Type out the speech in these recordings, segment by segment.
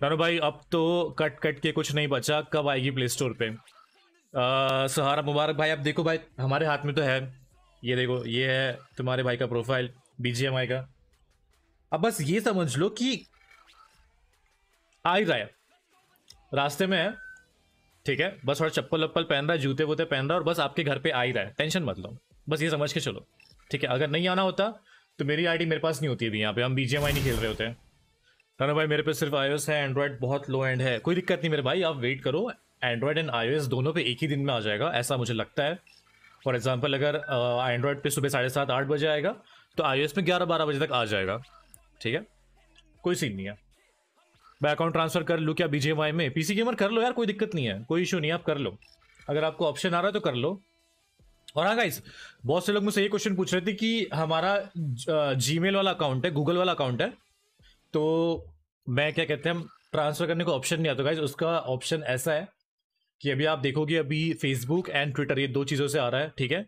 रानू भाई अब तो कट कट के कुछ नहीं बचा। कब आएगी प्ले स्टोर पे? आ, सहारा मुबारक भाई अब देखो भाई हमारे हाथ में तो है। ये देखो ये है तुम्हारे भाई का प्रोफ़ाइल बीजीएमआई का। अब बस ये समझ लो कि आ ही रहा है। रास्ते में है ठीक है? बस थोड़ा चप्पल वप्पल पहन रहा है जूते वूते पहन रहा है और बस आपके घर पे आ ही रहा है। टेंशन मत लो। बस ये समझ के चलो ठीक है? अगर नहीं आना होता तो मेरी आईडी मेरे पास नहीं होती अभी यहाँ पे। हम बीजीएमआई नहीं खेल रहे होते। राना भाई, मेरे पे सिर्फ़ iOS है एंड्रॉयड बहुत लो एंड है। कोई दिक्कत नहीं मेरे भाई, आप वेट करो। एंड्रॉयड एंड iOS दोनों पे एक ही दिन में आ जाएगा, ऐसा मुझे लगता है। फॉर एग्ज़ाम्पल अगर एंड्रॉयड पे सुबह साढ़े सात, आठ बजे आएगा तो iOS में ग्यारह बारह बजे तक आ जाएगा। ठीक है? कोई सीन नहीं है। मैं अकाउंट ट्रांसफ़र कर लूँ क्या बीजेएमआई में? पीसी गेमर कर लो यार, कोई दिक्कत नहीं है। कोई इशू नहीं आप कर लो। अगर आपको ऑप्शन आ रहा है तो कर लो। और हाँ गाइस बहुत से लोग मुझसे ये क्वेश्चन पूछ रहे थे कि हमारा जीमेल वाला अकाउंट है गूगल वाला अकाउंट है तो मैं क्या कहते हैं ट्रांसफ़र करने का ऑप्शन नहीं आता। गाइज़ उसका ऑप्शन ऐसा है कि अभी आप देखोगे, अभी फेसबुक एंड ट्विटर ये दो चीज़ों से आ रहा है, ठीक है?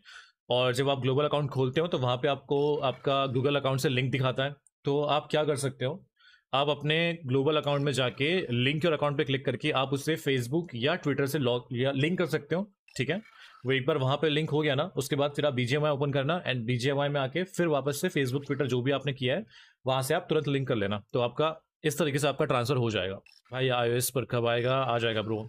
और जब आप ग्लोबल अकाउंट खोलते हो तो वहाँ पे आपको आपका गूगल अकाउंट से लिंक दिखाता है। तो आप क्या कर सकते हो, आप अपने ग्लोबल अकाउंट में जाके लिंक और अकाउंट पे क्लिक करके आप उससे फेसबुक या ट्विटर से लॉग या लिंक कर सकते हो, ठीक है? वो एक बार वहाँ पे लिंक हो गया ना, उसके बाद फिर आप बीजेएमआई ओपन करना एंड बीजेएमआई में आके फिर वापस से फेसबुक ट्विटर जो भी आपने किया है, वहाँ से आप तुरंत लिंक कर लेना। तो आपका इस तरीके से आपका ट्रांसफ़र हो जाएगा। भाई आयो एस पर कब आएगा? आ जाएगा ब्रो